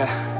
Yeah.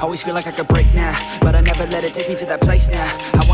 Always feel like I could break now, but I never let it take me to that place now.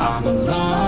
I'm alone,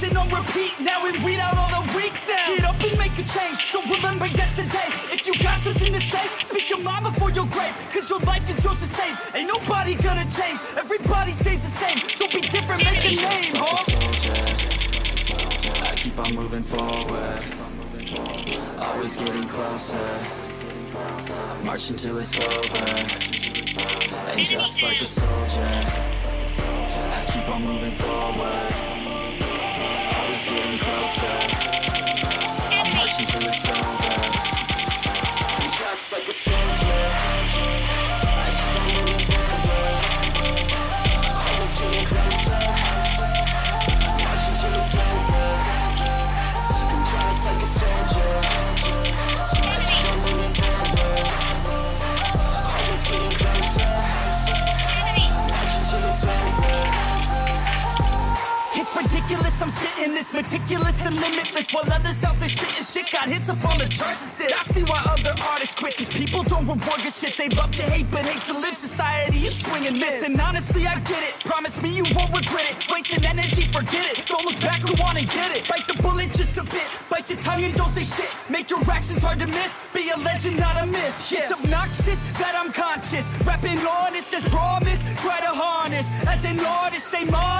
Listen on repeat now and out all the weak now. Get up and make a change. Don't remember yesterday. If you got something to say, speak your mind before your grave. Cause your life is yours to save. Ain't nobody gonna change. Everybody stays the same. So be different, make a name, huh? I keep on moving forward, always getting closer. March until it's over, and just like a soldier, I keep on moving forward, ridiculous, I'm spitting this meticulous and limitless While others out there spitting shit got hits up on the charts and shit. I see why other artists quit, cause people don't reward good shit. They love to hate but hate to live, society is swing and miss. And honestly I get it, promise me you won't regret it. Wasting energy, forget it, don't look back, go on and get it. Bite the bullet just a bit, bite your tongue and don't say shit. Make your actions hard to miss, be a legend not a myth. Yeah. It's obnoxious that I'm conscious, rapping honest as promise Try to harness, as an artist stay modest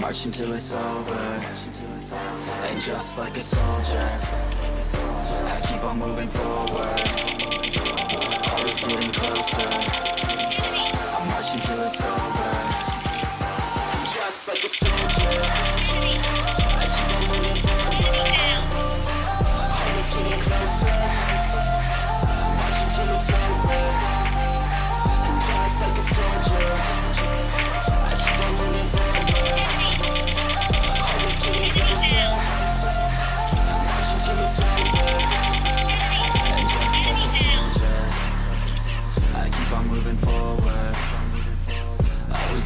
I'm marching till it's over. And just like a soldier I keep on moving forward. Always getting closer